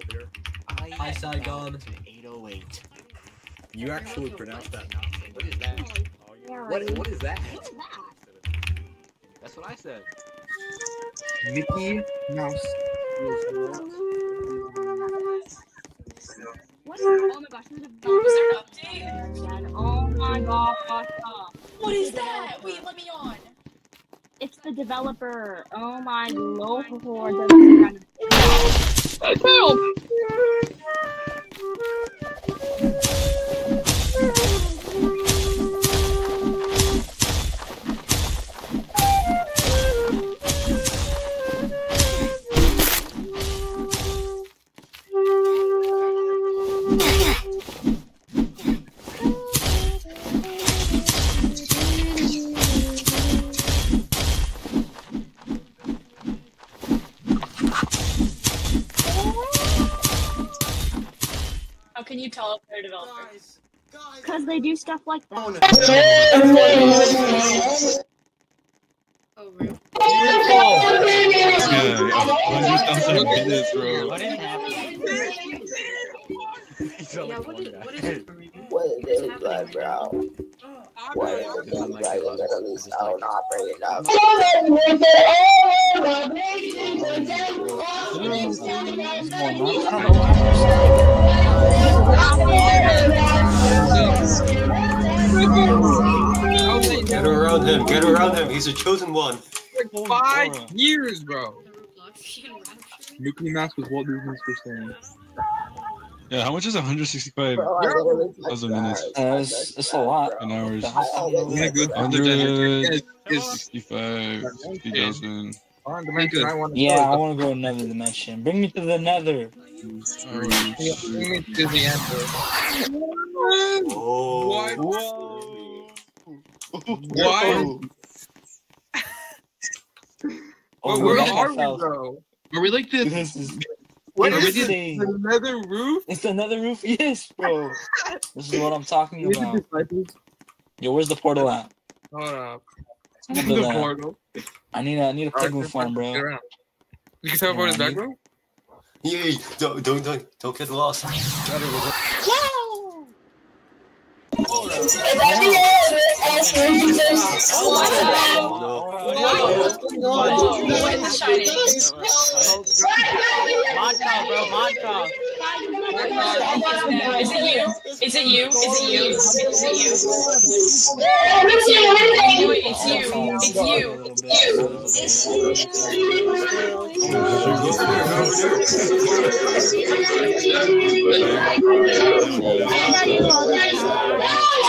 elevator. Hi, Saigon. 808. You actually pronounced that now. What is that? What, what is that? That's what I said. Mickey Mouse. What? Oh my gosh, there's a Is there an update? Oh my gosh. What is that? Wait, let me on. It's the developer. Oh my oh lord. Help! How can you tell if they're a developer? Because they do stuff like that. Oh, oh real? What is happening? Yeah, what is, what is it for? What is it, bro? What is it, blood, literally so not bringing up. Get around him. Get around him. He's a chosen one. Like five years, bro. Mickey Mouse was Walt Disney's first name. Yeah, how much is 165 Bro, I literally thousand minutes? Uh, it's, it's a lot. An hours. Yeah, good. 100, Is 65, 60,000. on dimension. I want to Yeah, I want to go another dimension. Bring me to the nether. Bring me to the answer. Oh. What? Oh, But where are we, south. bro? Are we like this? This is What Are is we this? the- The roof? It's another roof. Yes, bro. This is what I'm talking about. Yo, where's the portal at? Hold up. The The lab. portal. I need a I need a Alright, penguin get farm, bro. around. You can teleport us Yeah, I back, need- bro? Yeah, don't, don't, don't, don't get lost. What in the shining? Mod call, bro. Mod call. Is it you? Is it you? Is it you? Is it you? It's you. It's you. It's you.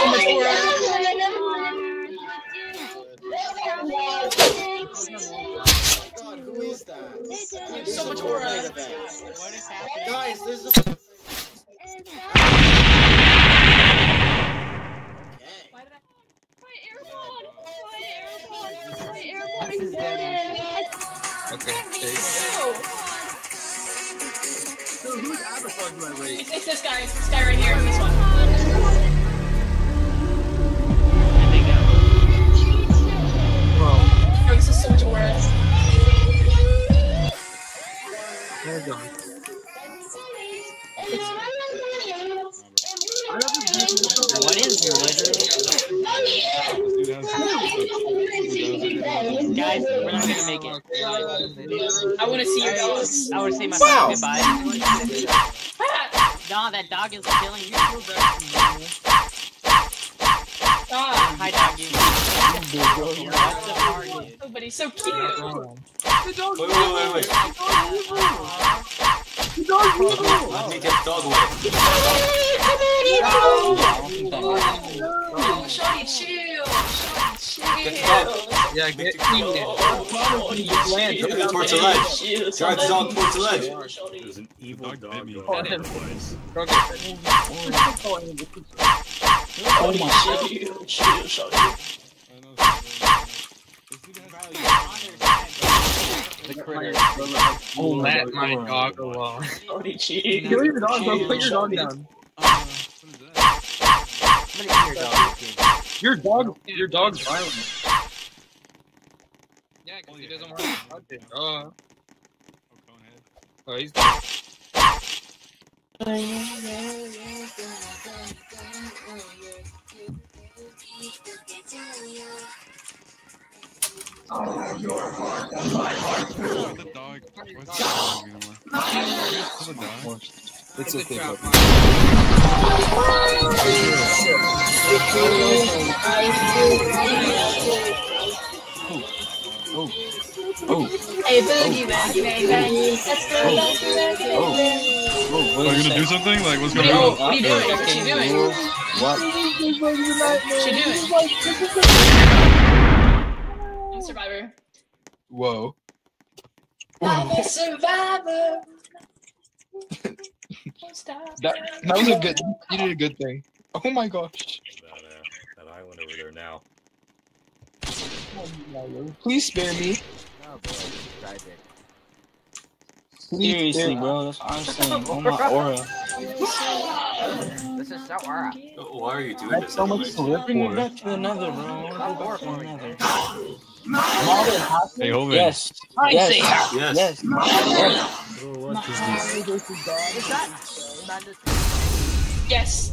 Who is So much aura. Guys, there's a. Okay. It's, it's this guy. It's this guy right here. This one. What is literally? Guys, we're not gonna make it. I want to see your dogs. I would say my Wow. goodbye. Nah, that dog is killing you, bro. Dog. Hi, doggy. What's the target? Oh, but he's so cute. The dog. Wait, wait. The dog. Let me get dog away. Oh, Shorty, chill. Shorty, Get the dog. Yeah, get. Land. Look at towards the ledge. Drive the dog towards the ledge. There's an evil dog going Oh, on him. otherwise. Go get that. Oh my Chill, chill, Shorty. The critter. Oh, let my dog alone. Shorty, chill. Kill your dog, bro. Put your dog down. I'm gonna kill your dog. Your dog, your dog's violent. Yeah, because he doesn't want to touch it. Uh, oh, he's dead. Where's the dog? Where's the dog anymore? Where's the dog? It's It's okay, puppy. Oh. Oh. Hey, boogie, boogie, baby. Let's go, let's go, let's go. Oh. Oh, Are you gonna do something? Like, what's going on? what are you doing? What's she doing? What? What's she doing? I'm Survivor. Whoa. I'm a survivor. Don't stop. That that was a good. You did a good thing. Oh my gosh. That, uh, that island over there now. Please spare me. Oh boy, tragic. Please Seriously, spare bro, that's what I'm saying. Oh my aura. This is so aura. Why are you doing That's this? so much to live Bring me for. back to another, bro. I wanna Stop go back to horrifying another. me. Hey, Hovind. Yes. I Yes. say Yes. Yes. Yes. Oh, what is this? Is that? Is that just yes.